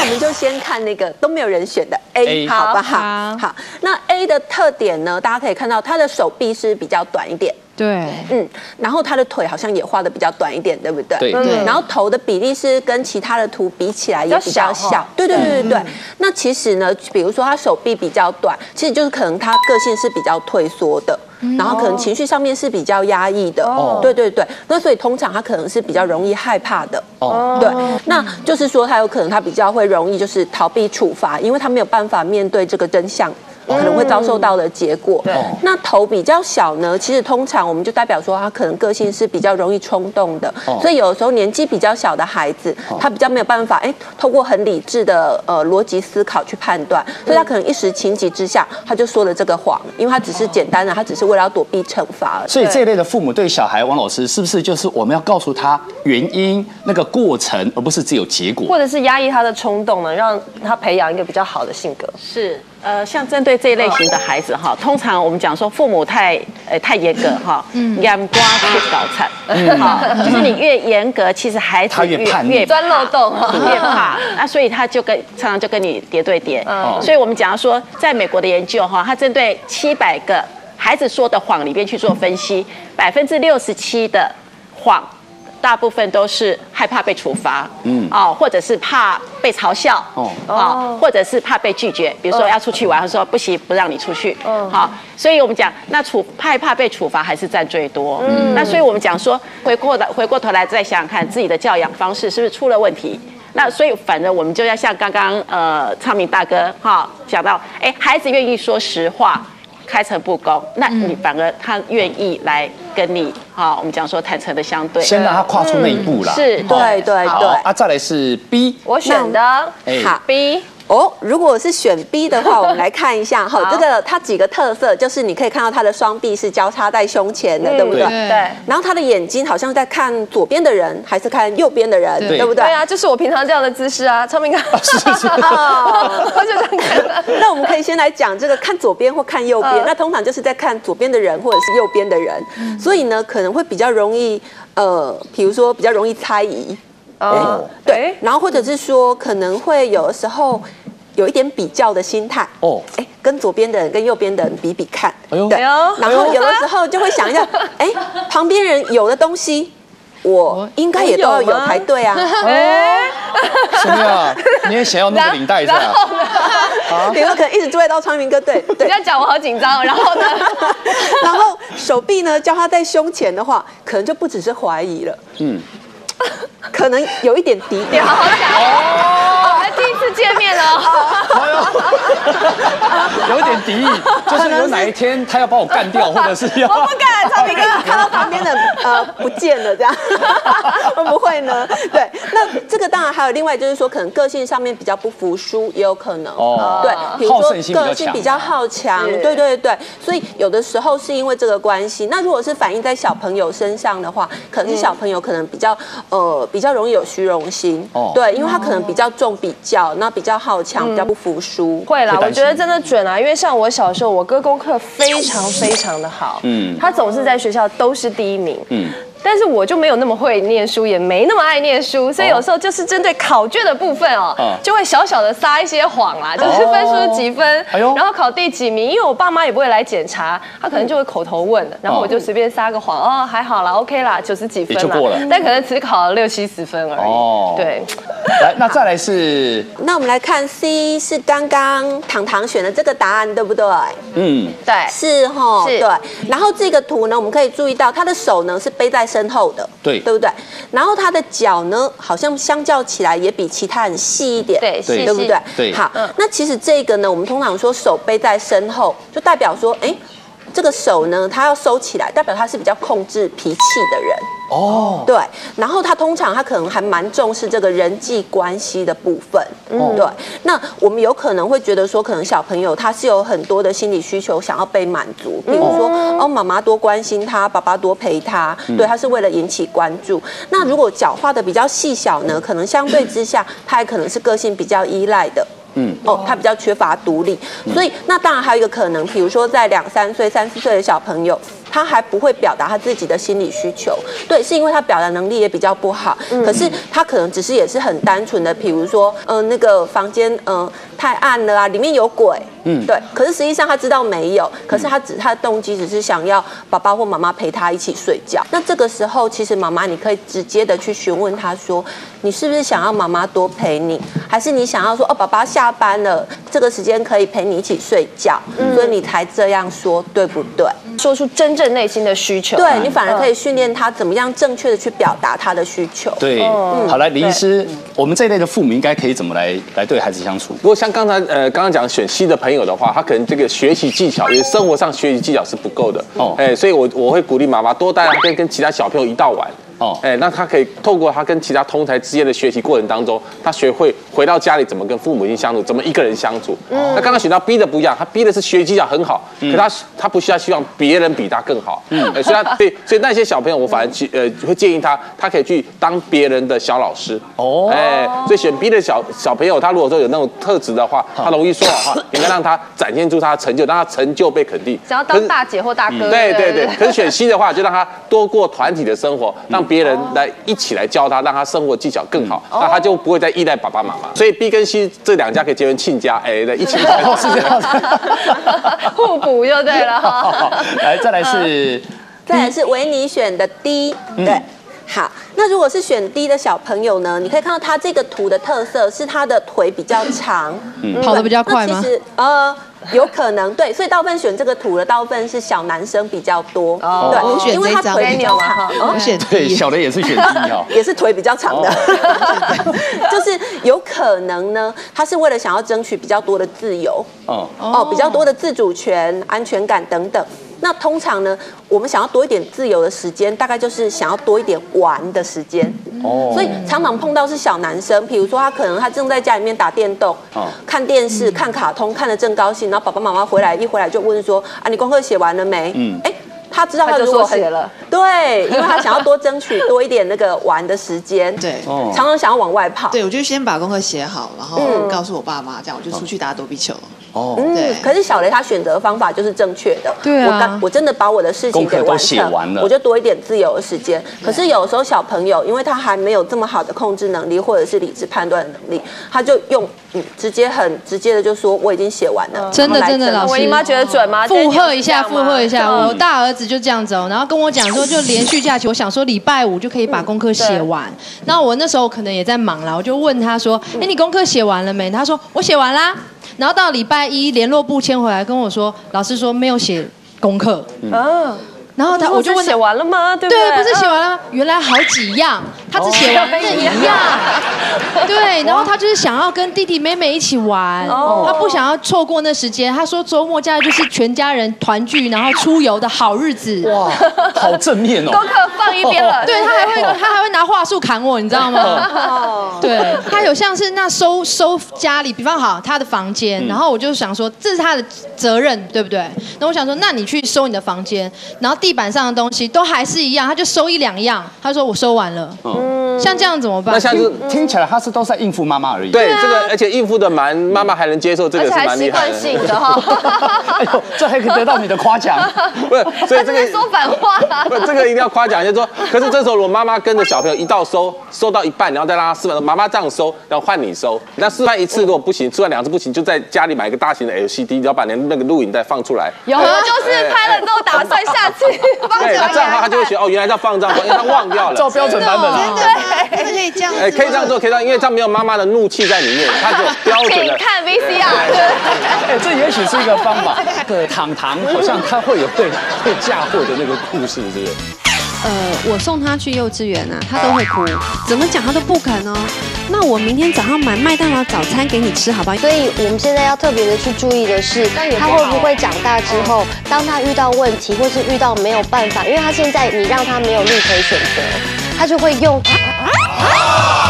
那我们就先看那个都没有人选的 A，A。好不好？好。好，那 A 的特点呢，大家可以看到它的手臂是比较短一点，对，嗯，然后他的腿好像也画的比较短一点，对不对？对对。然后头的比例是跟其他的图比起来也比较比较小小，对对对对对。那其实呢，比如说他手臂比较短，其实就是可能他个性是比较退缩的。然后可能情绪上面是比较压抑的，哦。对对对，那所以通常他可能是比较容易害怕的，哦，对，那就是说他有可能他比较会容易就是逃避处罚，因为他没有办法面对这个真相。可能会遭受到的结果。对那头比较小呢，其实通常我们就代表说他可能个性是比较容易冲动的，所以有的时候年纪比较小的孩子，他比较没有办法哎，透过很理智的呃逻辑思考去判断，所以他可能一时情急之下他就说了这个谎，因为他只是简单的，他只是为了要躲避惩罚。所以这一类的父母对小孩，王老师是不是就是我们要告诉他原因、那个过程，而不是只有结果？或者是压抑他的冲动呢，让他培养一个比较好的性格。是，呃，像针对这一类型的孩子哈，通常我们讲说父母太呃太严格哈，严瓜出搞惨，哈，就是你越严格，其实孩子越越叛逆。钻漏洞。哈 越怕，那所以他就跟常常就跟你叠对叠，嗯所以我们讲说，在美国的研究哈，他针对七百个孩子说的谎里边去做分析，百分之六十七的谎。大部分都是害怕被处罚，嗯，哦，或者是怕被嘲笑，哦。哦，哦，或者是怕被拒绝，比如说要出去玩，他说不行，不让你出去，嗯，好，所以我们讲，那处害怕被处罚还是占最多，嗯，那所以我们讲说，回过的回过头来再想想看自己的教养方式是不是出了问题。那所以，反正我们就要像刚刚呃昌明大哥哈讲到，哎，孩子愿意说实话，开诚布公，那你反而他愿意来跟你哈，我们讲说坦诚的相对，先让他跨出那一步啦。是对对对。啊，再来是 B，我选的。哎。好。B，哦，如果是选 B 的话，我们来看一下 哈，这个它几个特色，就是你可以看到它的双臂是交叉在胸前的，对不对？对。对。然后它的眼睛好像在看左边的人，还是看右边的人，对对不对？对啊，就是我平常这样的姿势啊，昌明 哥，是是哦 我就这样看。那我们可以先来讲这个看左边或看右边，嗯。那通常就是在看左边的人或者是右边的人，所以呢可能会比较容易，呃，比如说比较容易猜疑，哦，对，然后或者是说可能会有的时候有一点比较的心态，哦，哎，跟左边的人跟右边的人比比看，哎呦。对，然后有的时候就会想一下，哎，旁边人有的东西，我应该也都要有才对啊。哎，什么呀？你也想要那个领带是吧？比如说可能一直注意到昌明哥，对 对。你，要讲我好紧张哦，然后呢？然后手臂呢叫他在胸前的话，可能就不只是怀疑了，嗯，可能有一点敌意。好好讲哦，第一次见面 了，有一点敌意，就是有哪一天他要把我干掉，或者是要 我不敢，超明哥看到旁边的呃不见了这样，会不会呢？对，那这个当然还有另外就是说，可能个性上面比较不服输，也有可能。哦。对，比如说个性比较好强，对对对，所以有的时候是因为这个关系。那如果是反映在小朋友身上的话，可能是小朋友可能比较呃比较容易有虚荣心，哦。对，因为他可能比较重比较，那比较好强，比较不服输。会啦，我觉得真的准啊，因为像我小时候，我哥功课非常非常的好，嗯。嗯，他总是在学校都是第一名，嗯嗯。但是我就没有那么会念书，也没那么爱念书，所以有时候就是针对考卷的部分哦嗯，就会小小的撒一些谎啦，就是分数几分哎呦，然后考第几名，因为我爸妈也不会来检查，他可能就会口头问，然后我就随便撒个谎，哦，还好啦，OK 啦，九十几分啦就过了，但可能只考了六七十分而已哦。已，对。来，那再来是 那我们来看 C 是刚刚糖糖选的这个答案，对不对？嗯，对，是哈，是。对。然后这个图呢，我们可以注意到他的手呢是背在身后的，对对不对？然后他的脚呢，好像相较起来也比其他人细一点，对细对不对？对好，那其实这个呢，我们通常说手背在身后，就代表说，哎。这个手呢，他要收起来，代表他是比较控制脾气的人。哦，对，然后他通常他可能还蛮重视这个人际关系的部分，嗯，对。那我们有可能会觉得说，可能小朋友他是有很多的心理需求想要被满足，比如说哦，妈妈多关心他，爸爸多陪他，对，他是为了引起关注。那如果脚画的比较细小呢，可能相对之下，他也可能是个性比较依赖的。嗯，哦，他比较缺乏独立，所以那当然还有一个可能，比如说在两三岁、三四岁的小朋友，他还不会表达他自己的心理需求。对，是因为他表达能力也比较不好。可是他可能只是也是很单纯的，比如说，嗯，那个房间，嗯，太暗了啊，里面有鬼。嗯，对。可是实际上他知道没有，可是他只他的动机只是想要爸爸或妈妈陪他一起睡觉。那这个时候，其实妈妈你可以直接的去询问他说，你是不是想要妈妈多陪你，还是你想要说，哦，爸爸下班了，这个时间可以陪你一起睡觉，所以你才这样说，对不对？说出真正内心的需求。对你反而可以训练他怎么样正确的去表达他的需求。对，好来，李医师，我们这一类的父母应该可以怎么来来对孩子相处？如果像刚才呃刚刚讲选 C 的朋友的话，他可能这个学习技巧，也生活上学习技巧是不够的哦，哎，所以我我会鼓励妈妈多带他跟跟其他小朋友一道玩。哦，哎，那他可以透过他跟其他同台之间的学习过程当中，他学会回到家里怎么跟父母亲相处，怎么一个人相处。嗯，那刚刚选到 B 的不一样，他 B 的是学习技巧很好，可他他不需要希望别人比他更好。嗯，所以他对，所以那些小朋友我反而去呃会建议他，他可以去当别人的小老师。哦，哎，所以选 B 的小小朋友，他如果说有那种特质的话，他容易说好话，应该让他展现出他的成就，让他成就被肯定。想要当大姐或大哥。对对对，可是选 C 的话，就让他多过团体的生活，让别人来。一起来教他，让他生活技巧更好，那他就不会再依赖爸爸妈妈。所以 B 跟 C 这两家可以结为亲家，哎，一起 是这样，互补就对了。哈。来，再来是，再来是维尼选的 D，对，好。那如果是选 D 的小朋友呢？你可以看到他这个图的特色是他的腿比较长，跑得比较快吗？其实呃。有可能对，所以大部分选这个图的大部分是小男生比较多，对，因为他腿比较长，我选对小的也是选 D 哦，也是腿比较长的，就是有可能呢，他是为了想要争取比较多的自由，哦。哦，比较多的自主权、安全感等等。那通常呢，我们想要多一点自由的时间，大概就是想要多一点玩的时间。哦，所以常常碰到是小男生，比如说他可能他正在家里面打电动、看电视、看卡通，看得正高兴，然后爸爸妈妈回来一回来就问说：啊，你功课写完了没？嗯，哎。他知道他如果写了，对，因为他想要多争取多一点那个玩的时间，对，常常想要往外跑。对，我就先把功课写好，然后告诉我爸妈，这样我就出去打躲避球。哦，嗯，可是小雷他选择的方法就是正确的。对啊，我我真的把我的事情给完成，我就多一点自由的时间。可是有时候小朋友，因为他还没有这么好的控制能力或者是理智判断能力，他就用嗯直接很直接的就说我已经写完了。真的真的，老师，我姨妈觉得准吗？附和一下，附和一下。我大儿子就这样子哦，然后跟我讲说，就连续假期，我想说礼拜五就可以把功课写完。那我那时候可能也在忙了，我就问他说：“哎，你功课写完了没？”他说：“我写完啦。”然后到礼拜一联络部签回来跟我说，老师说没有写功课。嗯。然后他我就问写完了吗？对不对？不是写完了吗？原来好几样，他只写完了一样。对，然后他就是想要跟弟弟妹妹一起玩，他不想要错过那时间。他说周末假日就是全家人团聚，然后出游的好日子。哇，好正面哦！功课放一边了。对他还会他还会拿话术砍我，你知道吗？哦。对他有像是那收收家里，比方好他的房间，然后我就想说这是他的责任，对不对？那我想说，那你去收你的房间，然后。地板上的东西都还是一样，他就收一两样。他说我收完了。嗯，像这样怎么办？那像是听起来他是都在应付妈妈而已。对，这个而且应付的蛮妈妈还能接受，这个是蛮厉害的。的哈。哎呦，这还可以得到你的夸奖。不是，所以这个说反话。不，这个一定要夸奖，就是说，可是这时候如果妈妈跟着小朋友一道收，收到一半，然后再让他示范，妈妈这样收，然后换你收。那示范一次如果不行，示范两次不行，就在家里买一个大型的 LCD，然后把那那个录影带放出来。有，就是拍了之后打算下次。对，那这样的话他就会学哦，原来要放这样，因为他忘掉了。照标准版本啊，对，可以这样。哎，可以这样做，可以这样，因为这样没有妈妈的怒气在里面，他就标准的。看 VCR。哎，这也许是一个方法。对，糖糖好像他会有被被嫁祸的那个故事，是不是？呃，我送他去幼稚园啊，他都会哭，怎么讲他都不肯哦。那我明天早上买麦当劳早餐给你吃，好不好？所以我们现在要特别的去注意的是，他会不会长大之后，当他遇到问题或是遇到没有办法，因为他现在你让他没有路可以选择，他就会用。Oh!